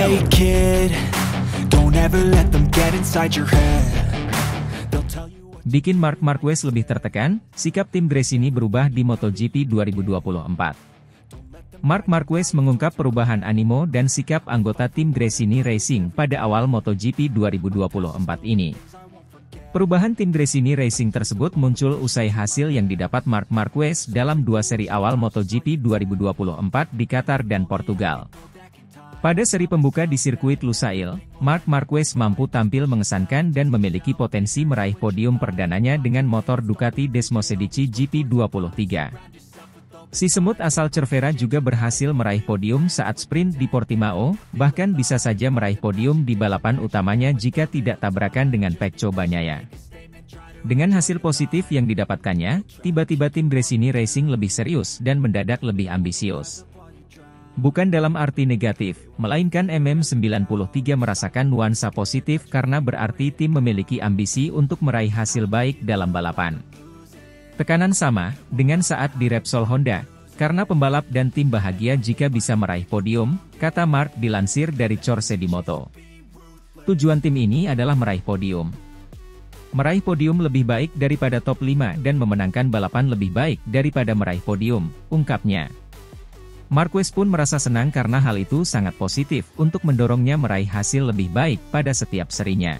Hey kid, don't ever let them get inside your head. Bikin Mark Marquez lebih tertekan, sikap tim Gresini berubah di MotoGP 2024. Mark Marquez mengungkap perubahan animo dan sikap anggota tim Gresini Racing pada awal MotoGP 2024 ini. Perubahan tim Gresini Racing tersebut muncul usai hasil yang didapat Mark Marquez dalam dua seri awal MotoGP 2024 di Qatar dan Portugal. Pada seri pembuka di sirkuit Lusail, Mark Marquez mampu tampil mengesankan dan memiliki potensi meraih podium perdananya dengan motor Ducati Desmosedici GP23. Si semut asal Cervera juga berhasil meraih podium saat sprint di Portimao, bahkan bisa saja meraih podium di balapan utamanya jika tidak tabrakan dengan Pecco Bagnaia. Dengan hasil positif yang didapatkannya, tiba-tiba tim Gresini Racing lebih serius dan mendadak lebih ambisius. Bukan dalam arti negatif, melainkan MM93 merasakan nuansa positif karena berarti tim memiliki ambisi untuk meraih hasil baik dalam balapan. Tekanan sama, dengan saat di Repsol Honda, karena pembalap dan tim bahagia jika bisa meraih podium, kata Mark dilansir dari Corse di Moto. Tujuan tim ini adalah meraih podium. Meraih podium lebih baik daripada top 5 dan memenangkan balapan lebih baik daripada meraih podium, ungkapnya. Marquez pun merasa senang karena hal itu sangat positif untuk mendorongnya meraih hasil lebih baik pada setiap serinya.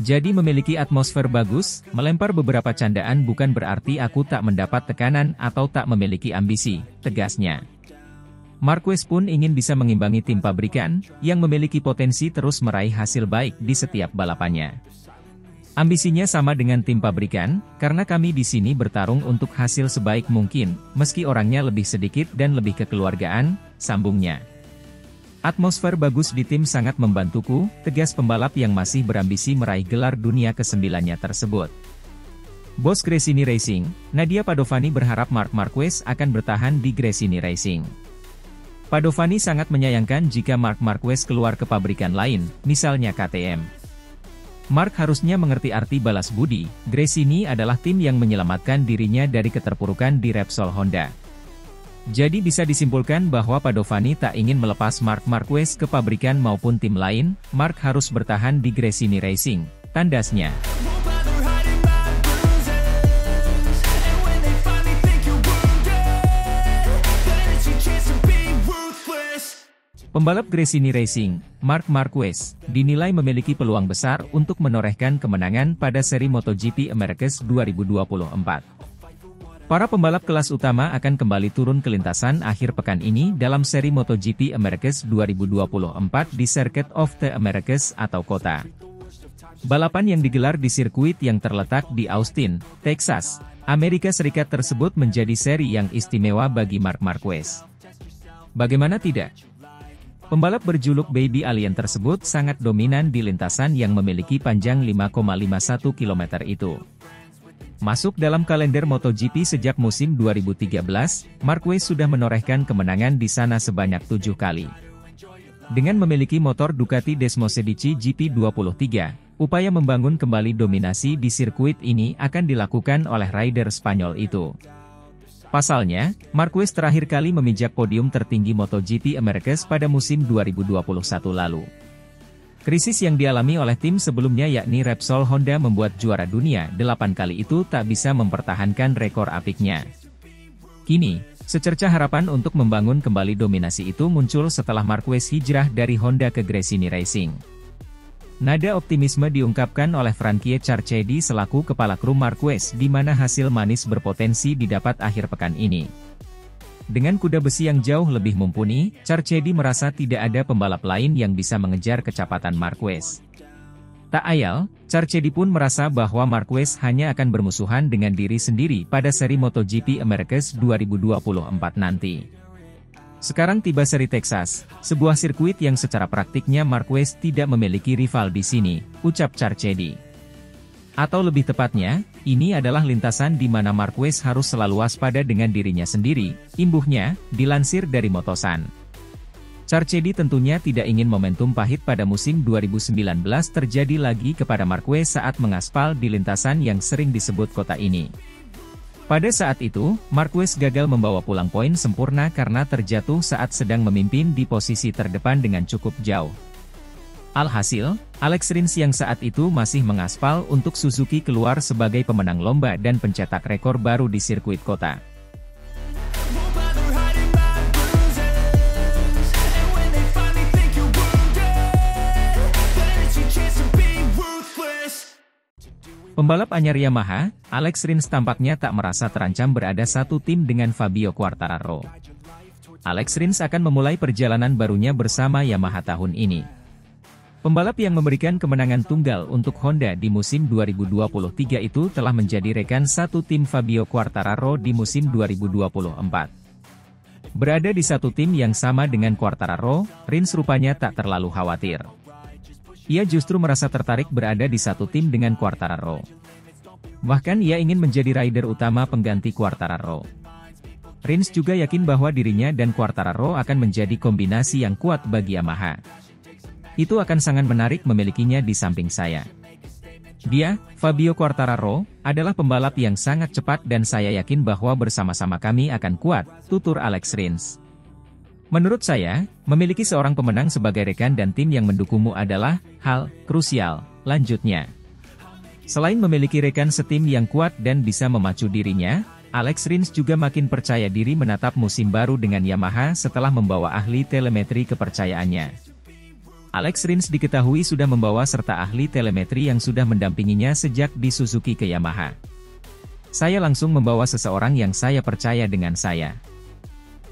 Jadi memiliki atmosfer bagus, melempar beberapa candaan bukan berarti aku tak mendapat tekanan atau tak memiliki ambisi, tegasnya. Marquez pun ingin bisa mengimbangi tim pabrikan, yang memiliki potensi terus meraih hasil baik di setiap balapannya. Ambisinya sama dengan tim pabrikan, karena kami di sini bertarung untuk hasil sebaik mungkin, meski orangnya lebih sedikit dan lebih kekeluargaan, sambungnya. Atmosfer bagus di tim sangat membantuku, tegas pembalap yang masih berambisi meraih gelar dunia kesembilannya tersebut. Bos Gresini Racing, Nadia Padovani berharap Mark Marquez akan bertahan di Gresini Racing. Padovani sangat menyayangkan jika Mark Marquez keluar ke pabrikan lain, misalnya KTM. Mark harusnya mengerti arti balas budi, Gresini adalah tim yang menyelamatkan dirinya dari keterpurukan di Repsol Honda. Jadi bisa disimpulkan bahwa Padovani tak ingin melepas Mark Marquez ke pabrikan maupun tim lain, Mark harus bertahan di Gresini Racing, tandasnya. Pembalap Gresini Racing, Mark Marquez, dinilai memiliki peluang besar untuk menorehkan kemenangan pada seri MotoGP Americas 2024. Para pembalap kelas utama akan kembali turun ke lintasan akhir pekan ini dalam seri MotoGP Americas 2024 di Circuit of the Americas atau kota. Balapan yang digelar di sirkuit yang terletak di Austin, Texas, Amerika Serikat tersebut menjadi seri yang istimewa bagi Mark Marquez. Bagaimana tidak? Pembalap berjuluk Baby Alien tersebut sangat dominan di lintasan yang memiliki panjang 5,51 km itu. Masuk dalam kalender MotoGP sejak musim 2013, Marquez sudah menorehkan kemenangan di sana sebanyak tujuh kali. Dengan memiliki motor Ducati Desmosedici GP23, upaya membangun kembali dominasi di sirkuit ini akan dilakukan oleh rider Spanyol itu. Pasalnya, Marquez terakhir kali memijak podium tertinggi MotoGP Americas pada musim 2021 lalu. Krisis yang dialami oleh tim sebelumnya yakni Repsol Honda membuat juara dunia 8 kali itu tak bisa mempertahankan rekor apiknya. Kini, secerca harapan untuk membangun kembali dominasi itu muncul setelah Marquez hijrah dari Honda ke Gresini Racing. Nada optimisme diungkapkan oleh Frankie Charcedi selaku kepala kru Marquez di mana hasil manis berpotensi didapat akhir pekan ini. Dengan kuda besi yang jauh lebih mumpuni, Charcedi merasa tidak ada pembalap lain yang bisa mengejar kecepatan Marquez. Tak ayal, Charcedi pun merasa bahwa Marquez hanya akan bermusuhan dengan diri sendiri pada seri MotoGP Americas 2024 nanti. Sekarang tiba seri Texas, sebuah sirkuit yang secara praktiknya Marquez tidak memiliki rival di sini, ucap Charcedi. Atau lebih tepatnya, ini adalah lintasan di mana Marquez harus selalu waspada dengan dirinya sendiri, imbuhnya, dilansir dari Motosan. Charcedi tentunya tidak ingin momentum pahit pada musim 2019 terjadi lagi kepada Marquez saat mengaspal di lintasan yang sering disebut kota ini. Pada saat itu, Marquez gagal membawa pulang poin sempurna karena terjatuh saat sedang memimpin di posisi terdepan dengan cukup jauh. Alhasil, Alex Rins yang saat itu masih mengaspal untuk Suzuki keluar sebagai pemenang lomba dan pencetak rekor baru di sirkuit kota. Pembalap anyar Yamaha, Alex Rins tampaknya tak merasa terancam berada satu tim dengan Fabio Quartararo. Alex Rins akan memulai perjalanan barunya bersama Yamaha tahun ini. Pembalap yang memberikan kemenangan tunggal untuk Honda di musim 2023 itu telah menjadi rekan satu tim Fabio Quartararo di musim 2024. Berada di satu tim yang sama dengan Quartararo, Rins rupanya tak terlalu khawatir. Ia justru merasa tertarik berada di satu tim dengan Quartararo. Bahkan ia ingin menjadi rider utama pengganti Quartararo. Rins juga yakin bahwa dirinya dan Quartararo akan menjadi kombinasi yang kuat bagi Yamaha. Itu akan sangat menarik memilikinya di samping saya. Dia, Fabio Quartararo, adalah pembalap yang sangat cepat dan saya yakin bahwa bersama-sama kami akan kuat, tutur Alex Rins. Menurut saya, memiliki seorang pemenang sebagai rekan dan tim yang mendukungmu adalah hal krusial. Lanjutnya, selain memiliki rekan setim yang kuat dan bisa memacu dirinya, Alex Rins juga makin percaya diri menatap musim baru dengan Yamaha setelah membawa ahli telemetri kepercayaannya. Alex Rins diketahui sudah membawa serta ahli telemetri yang sudah mendampinginya sejak di Suzuki ke Yamaha. Saya langsung membawa seseorang yang saya percaya dengan saya.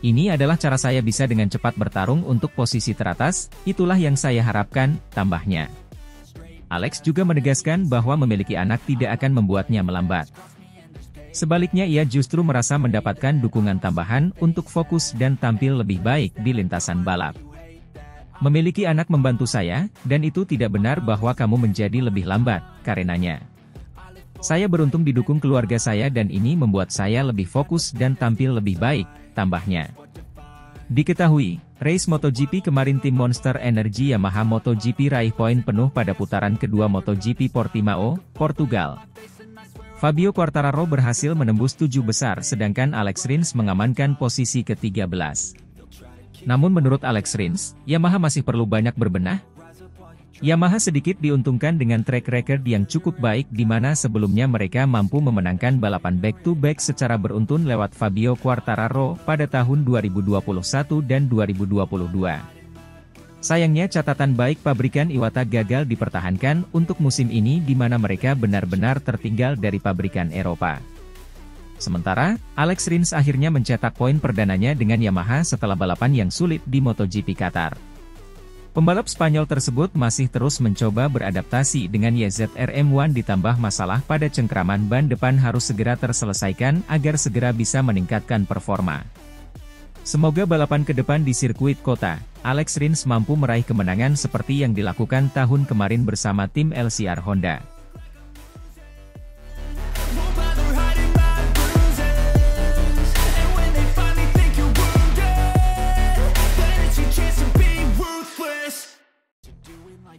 Ini adalah cara saya bisa dengan cepat bertarung untuk posisi teratas, itulah yang saya harapkan, tambahnya. Alex juga menegaskan bahwa memiliki anak tidak akan membuatnya melambat. Sebaliknya ia justru merasa mendapatkan dukungan tambahan untuk fokus dan tampil lebih baik di lintasan balap. Memiliki anak membantu saya, dan itu tidak benar bahwa kamu menjadi lebih lambat, karenanya. Saya beruntung didukung keluarga saya dan ini membuat saya lebih fokus dan tampil lebih baik, tambahnya. Diketahui, race MotoGP kemarin tim Monster Energy Yamaha MotoGP raih poin penuh pada putaran kedua MotoGP Portimao, Portugal. Fabio Quartararo berhasil menembus tujuh besar sedangkan Alex Rins mengamankan posisi ke-13. Namun menurut Alex Rins, Yamaha masih perlu banyak berbenah. Yamaha sedikit diuntungkan dengan track record yang cukup baik di mana sebelumnya mereka mampu memenangkan balapan back-to-back -back secara beruntun lewat Fabio Quartararo pada tahun 2021 dan 2022. Sayangnya catatan baik pabrikan Iwata gagal dipertahankan untuk musim ini di mana mereka benar-benar tertinggal dari pabrikan Eropa. Sementara, Alex Rins akhirnya mencetak poin perdananya dengan Yamaha setelah balapan yang sulit di MotoGP Qatar. Pembalap Spanyol tersebut masih terus mencoba beradaptasi dengan YZR-M1 ditambah masalah pada cengkraman ban depan harus segera terselesaikan agar segera bisa meningkatkan performa. Semoga balapan ke depan di sirkuit kota, Alex Rins mampu meraih kemenangan seperti yang dilakukan tahun kemarin bersama tim LCR Honda.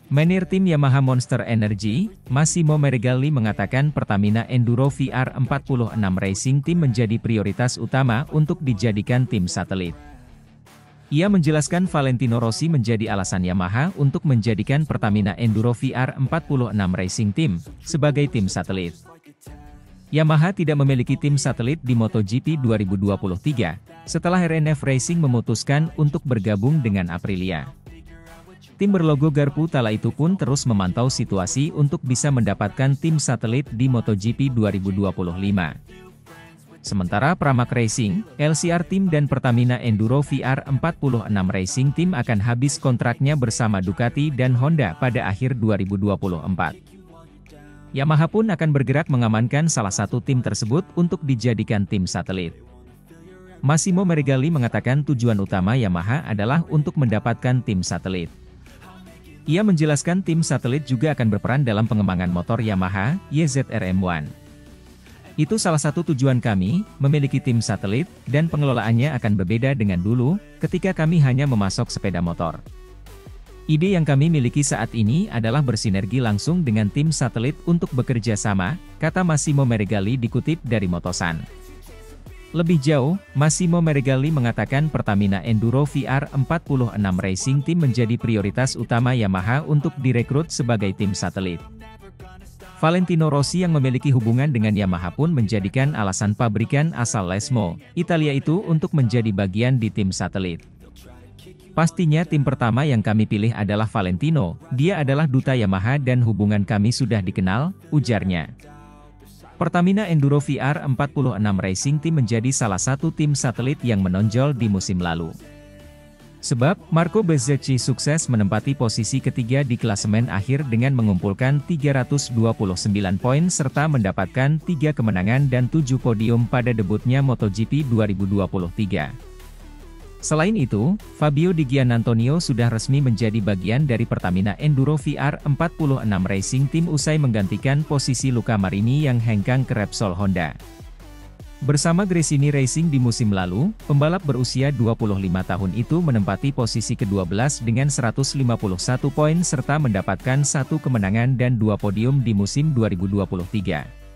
Menir tim Yamaha Monster Energy, Massimo Meregali mengatakan Pertamina Enduro VR 46 Racing Team menjadi prioritas utama untuk dijadikan tim satelit. Ia menjelaskan Valentino Rossi menjadi alasan Yamaha untuk menjadikan Pertamina Enduro VR 46 Racing Team sebagai tim satelit. Yamaha tidak memiliki tim satelit di MotoGP 2023, setelah RNF Racing memutuskan untuk bergabung dengan Aprilia. Tim berlogo Garpu Tala itu pun terus memantau situasi untuk bisa mendapatkan tim satelit di MotoGP 2025. Sementara Pramac Racing, LCR Team dan Pertamina Enduro VR 46 Racing Team akan habis kontraknya bersama Ducati dan Honda pada akhir 2024. Yamaha pun akan bergerak mengamankan salah satu tim tersebut untuk dijadikan tim satelit. Massimo Meregali mengatakan tujuan utama Yamaha adalah untuk mendapatkan tim satelit. Ia menjelaskan tim satelit juga akan berperan dalam pengembangan motor Yamaha YZR-M1. Itu salah satu tujuan kami, memiliki tim satelit, dan pengelolaannya akan berbeda dengan dulu, ketika kami hanya memasok sepeda motor. Ide yang kami miliki saat ini adalah bersinergi langsung dengan tim satelit untuk bekerja sama, kata Massimo Meregali dikutip dari Motosan. Lebih jauh, Massimo Meregali mengatakan Pertamina Enduro VR 46 Racing Team menjadi prioritas utama Yamaha untuk direkrut sebagai tim satelit. Valentino Rossi yang memiliki hubungan dengan Yamaha pun menjadikan alasan pabrikan asal Lesmo, Italia itu untuk menjadi bagian di tim satelit. Pastinya tim pertama yang kami pilih adalah Valentino, dia adalah duta Yamaha dan hubungan kami sudah dikenal, ujarnya. Pertamina Enduro VR 46 Racing Team menjadi salah satu tim satelit yang menonjol di musim lalu. Sebab, Marco Bezzecchi sukses menempati posisi ketiga di klasemen akhir dengan mengumpulkan 329 poin serta mendapatkan tiga kemenangan dan tujuh podium pada debutnya MotoGP 2023. Selain itu, Fabio Di Gianantonio sudah resmi menjadi bagian dari Pertamina Enduro VR 46 Racing Team usai menggantikan posisi Luca Marini yang hengkang ke Repsol Honda. Bersama Gresini Racing di musim lalu, pembalap berusia 25 tahun itu menempati posisi ke-12 dengan 151 poin serta mendapatkan satu kemenangan dan dua podium di musim 2023.